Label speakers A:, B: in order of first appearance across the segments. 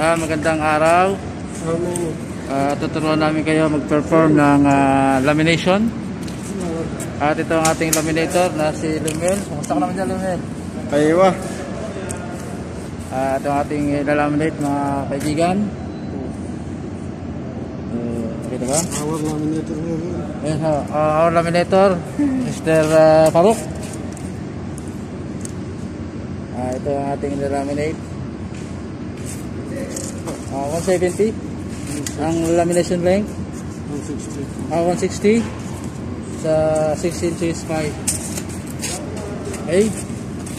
A: Ah, magandang araw. Ah, tuturuan namin kayo mag-perform ng ah, lamination. At ito ang ating laminator na si Lumel. Kumusta ka naman dyan, Lumel?
B: Aywa.
A: Ah, ito ang ating ilalaminate mga kaibigan. Uh, kita ba?
B: Our laminator here.
A: Yes, ah, ah, our laminator, Mr. ah, Faruk. Ah, ito ang ating ilalaminate. Ah, 170 ang lamination length.
B: 160.
A: Ah, 160 sa 6 inches 5. Okay?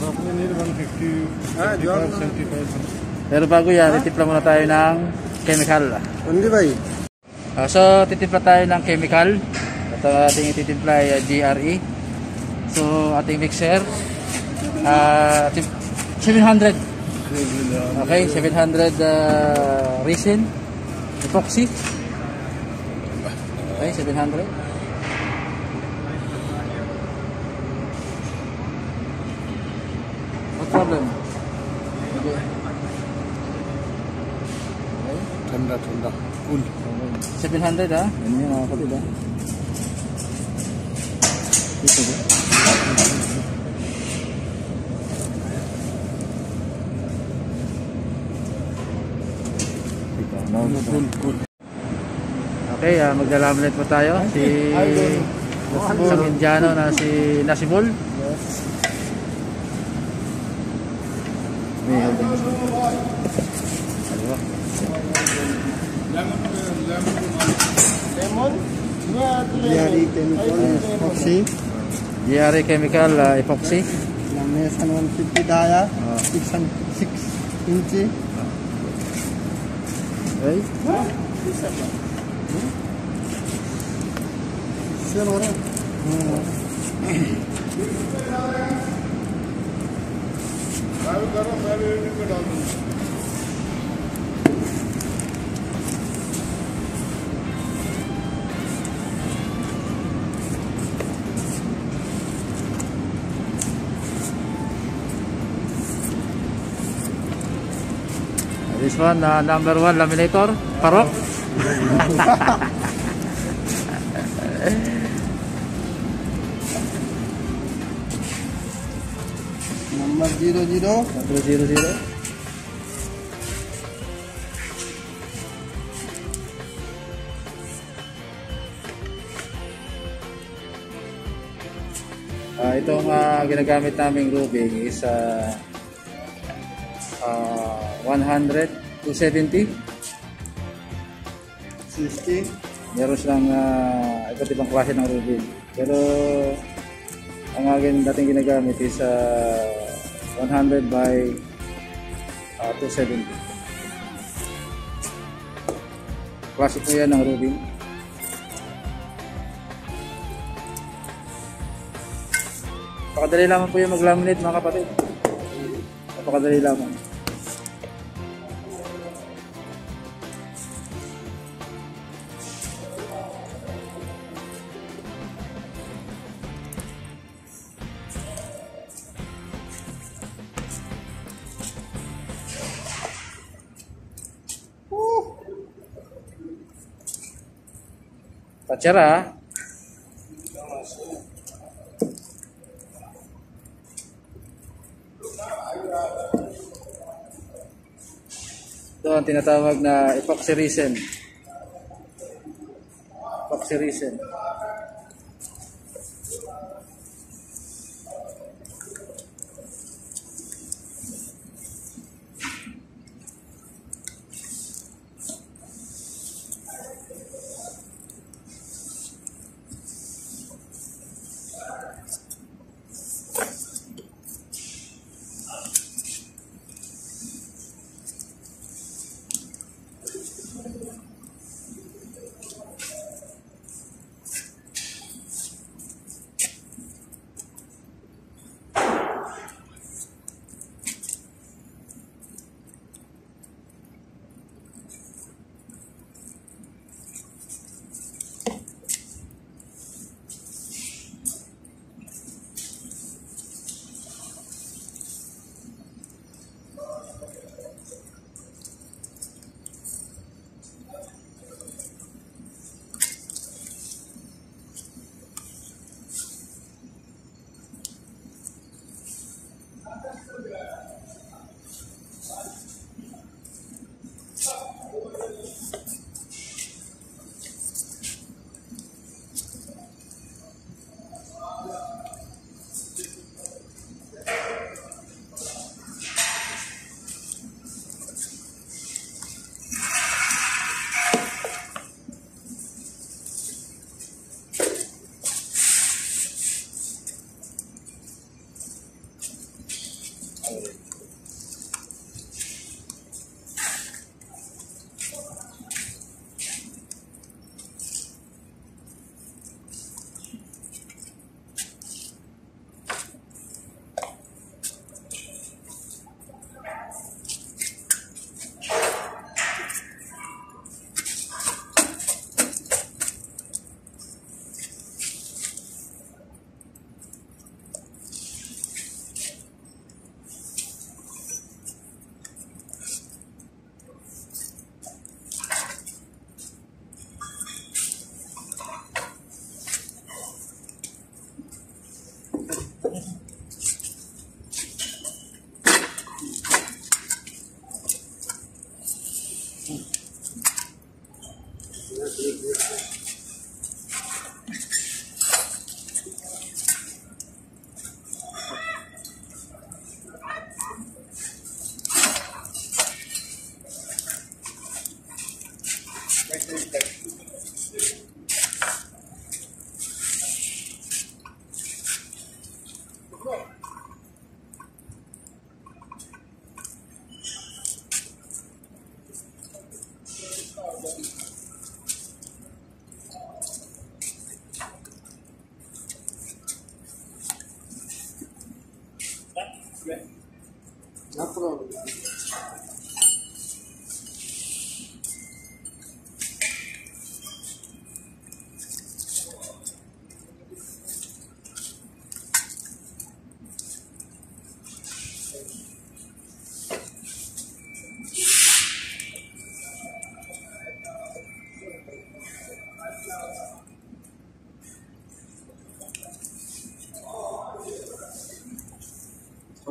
B: Roughly need 150. Ah, job. 75.
A: Pero bago yan, titimpla muna tayo ng chemical.
B: Hindi ba?
A: Ah, so, titimpla tayo ng chemical. Ito ang ating ititimpla ay ah, GRE. So, ating mixer. Ah, tip- 700. Okay, 700 uh, resin. Epoxy. Okay, 700. What problem? Okay.
B: Thanda, thanda. Cool.
A: 700 ah. Yung mga kapit ah. Okay, ah, uh, magdalaminate po tayo. Si isang Indiano na si Nasibul. May
B: Lemon? Diary Chemical Epoxy.
A: Diary Chemical ah, Epoxy.
B: Daya,
A: ah.
B: 6 inch.
A: اي
B: شنو وراه؟
A: मैं भी कर रहा हूँ मैं भी डाल दूँगा one, uh, number one laminator, Parok.
B: Number 00.
A: Number zero zero. Ah, itong ah, ginagamit naming rubbing is ah, ah, 100 to 70.
B: 60.
A: Meron silang uh, iba't ibang klase ng rubbing. Pero ang akin dating ginagamit is ah, 100 by ah, 270. Klase po yan ng rubbing. Napakadali lamang po yung mag-laminate mga kapatid. Napakadali lamang. Patsara. Ito ang tinatawag na epoxy resin. Epoxy resin.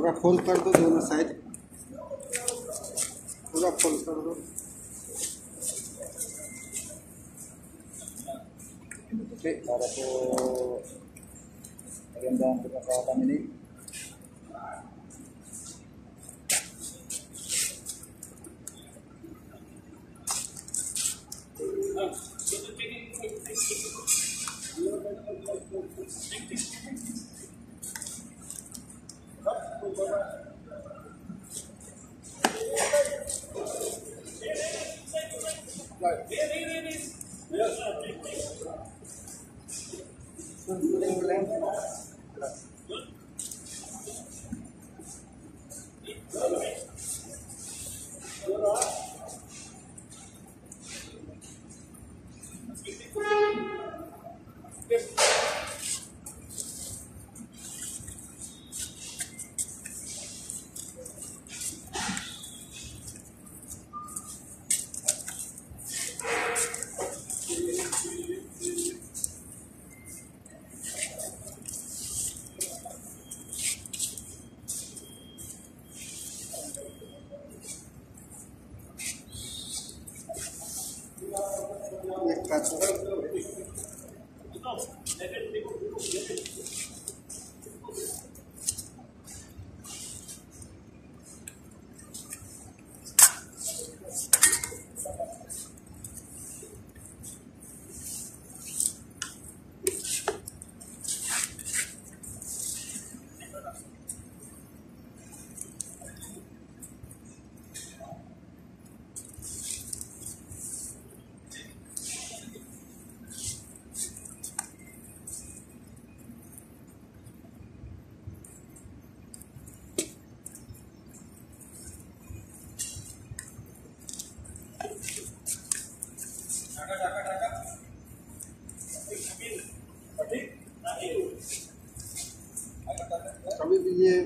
B: थोड़ा fold कर दो दोनों साइड पूरा fold कर दो
A: Okay, para po maganda ang pagkakataminate.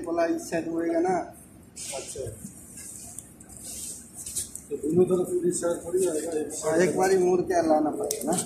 B: वाला इस साइड होएगा ना?
C: अच्छा। तो दोनों तरफ़ से साइड थोड़ी आएगा एक
B: बार ही मोड़ के लाना पड़ेगा ना।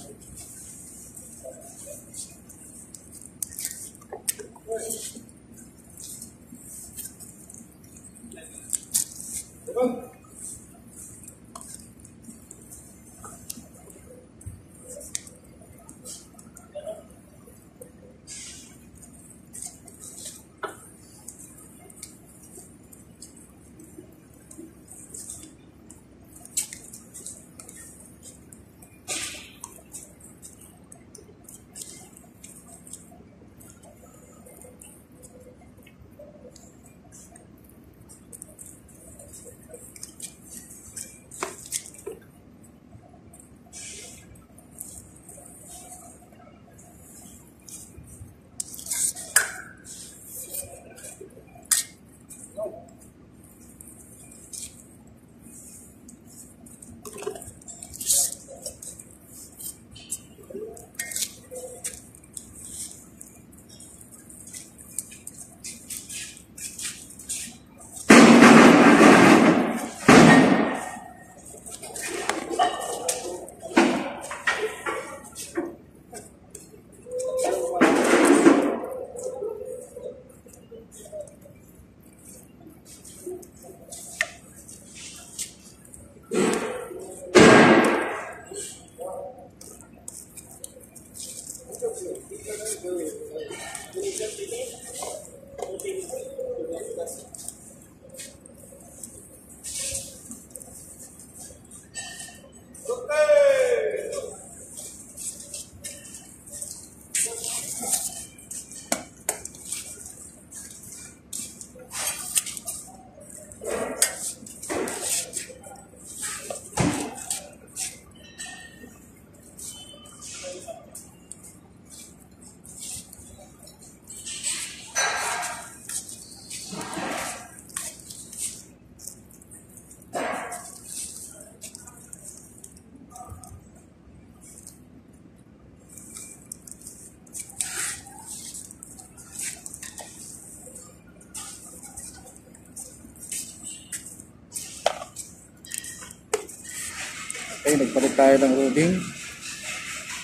A: Nagpalit tayo ng rubbing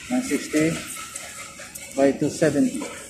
A: ng 60 by 270.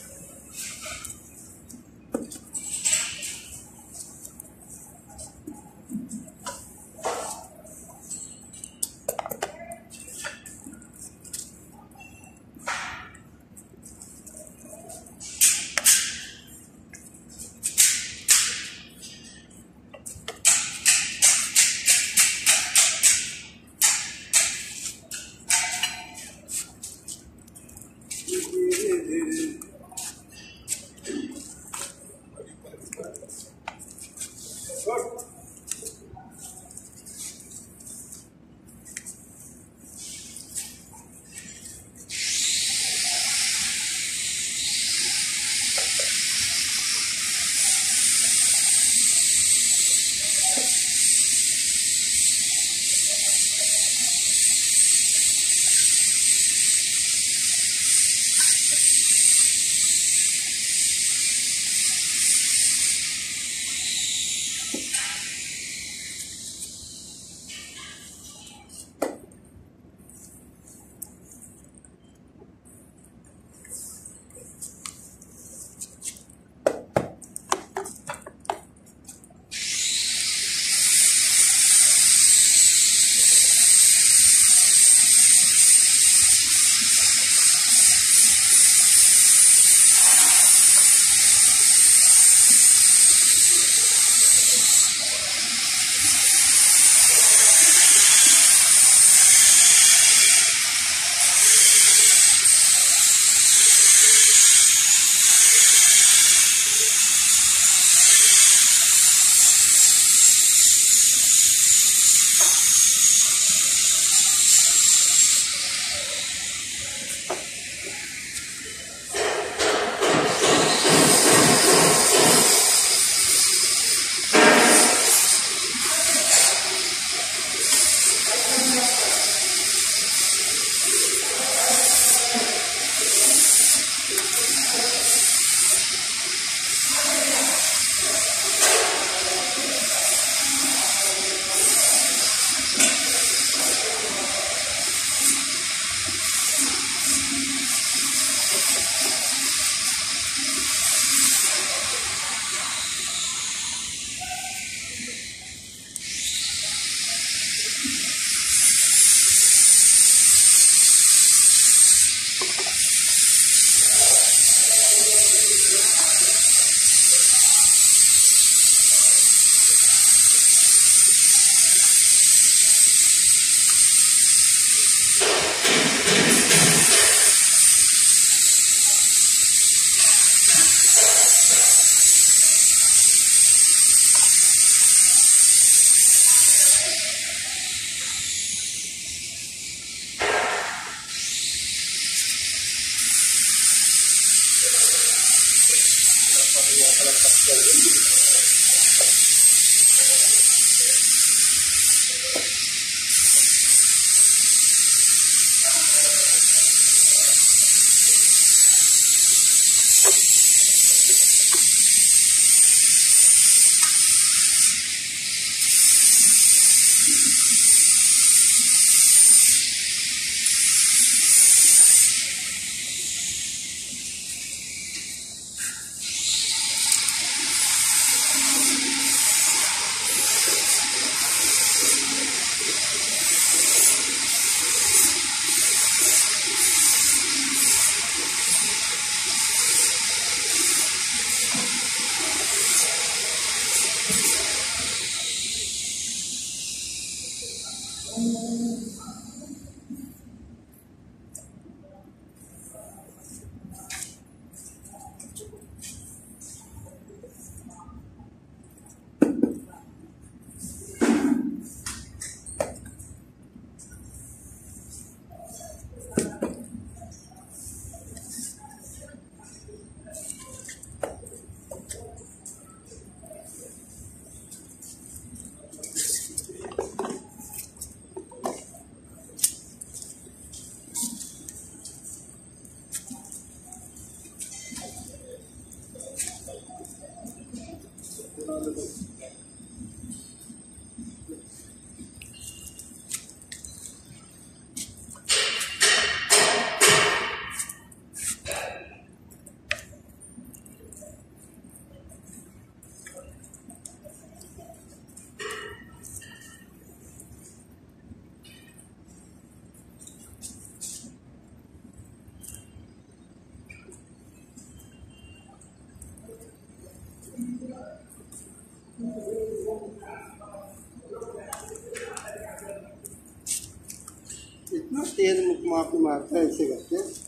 C: तेज मुख माप में मारता है ऐसे करके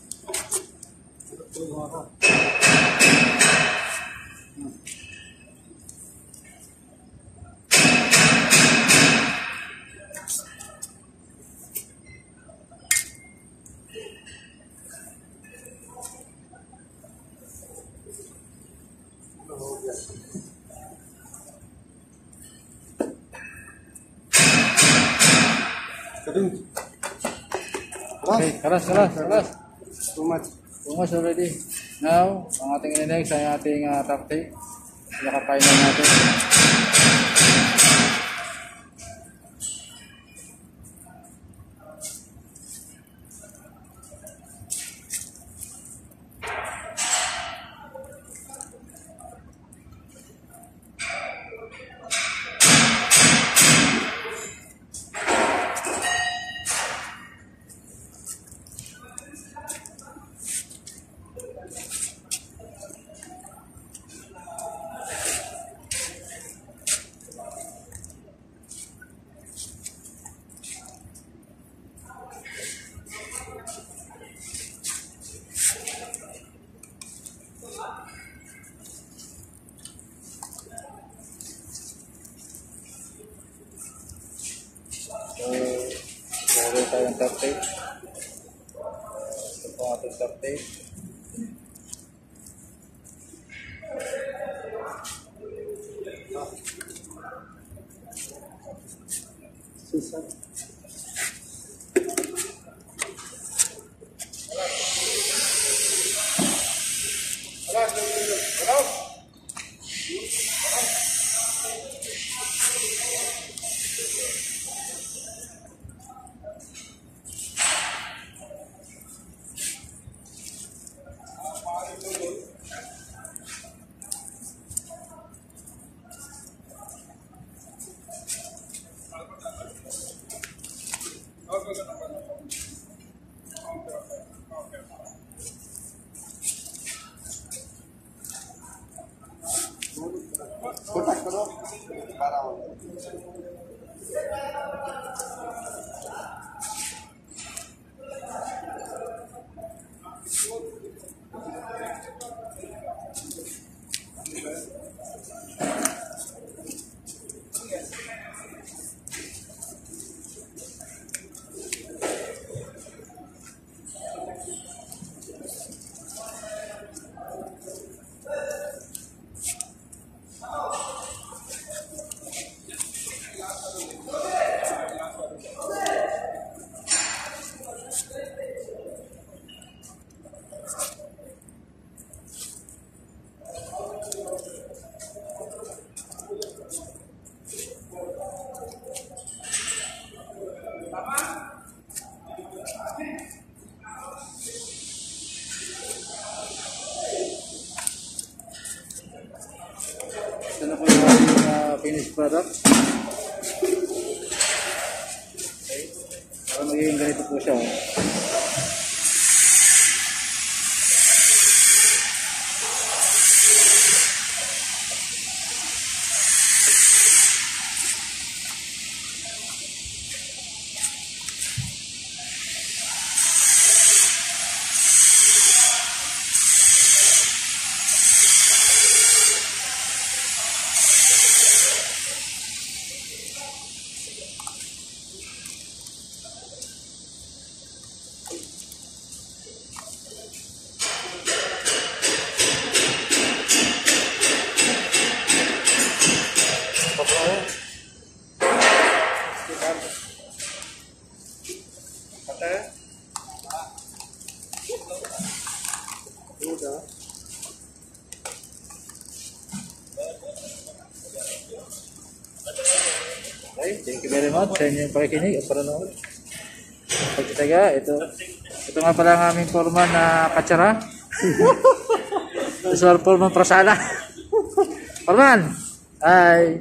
C: Thank you.
A: Okay, kalas, kalas, kalas.
C: too much
A: Tungas already. Now, ang ating next ay ating uh, top tape. Pinaka-final natin. Product. Okay. Para magiging ganito po siya. Sa inyong pakikinig at panonood. Pagkitaga, ito, ito nga pala ang aming foreman na katsara. Ito si Foreman Prasala. Foreman! Hi!